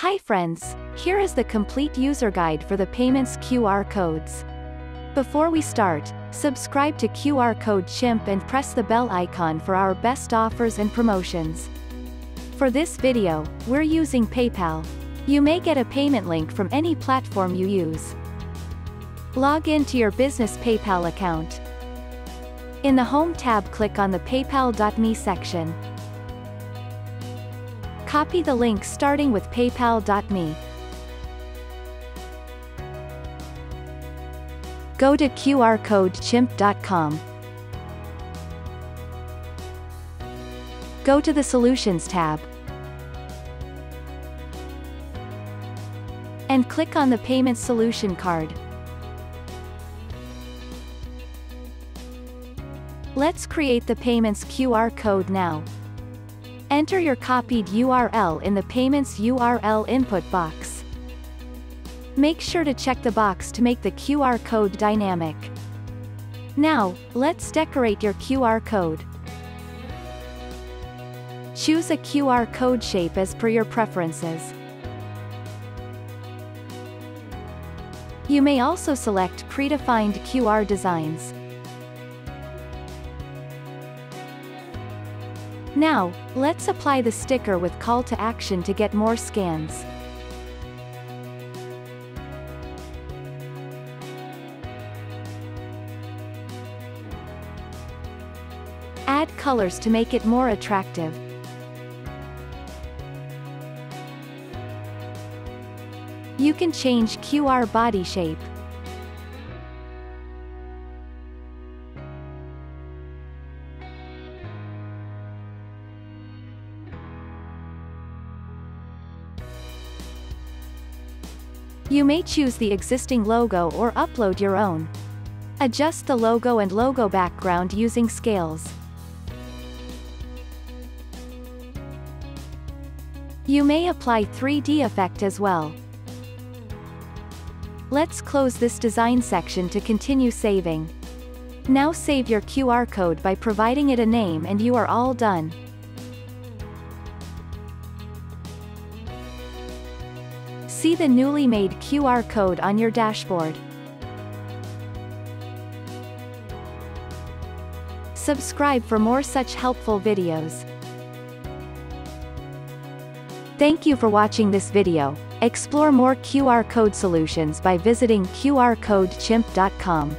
Hi friends, here is the complete user guide for the payments QR codes. Before we start, subscribe to QR Code Chimp and press the bell icon for our best offers and promotions. For this video, we're using PayPal. You may get a payment link from any platform you use. Log in to your business PayPal account. In the Home tab click on the PayPal.me section. Copy the link starting with paypal.me. Go to qrcodechimp.com. Go to the Solutions tab. And click on the Payment Solution card. Let's create the Payments QR code now. Enter your copied URL in the Payments URL input box. Make sure to check the box to make the QR code dynamic. Now, let's decorate your QR code. Choose a QR code shape as per your preferences. You may also select predefined QR designs. Now, let's apply the sticker with call to action to get more scans. Add colors to make it more attractive. You can change QR body shape. You may choose the existing logo or upload your own. Adjust the logo and logo background using scales. You may apply 3D effect as well. Let's close this design section to continue saving. Now save your QR code by providing it a name and you are all done. See the newly made QR code on your dashboard. Subscribe for more such helpful videos. Thank you for watching this video. Explore more QR code solutions by visiting qrcodechimp.com.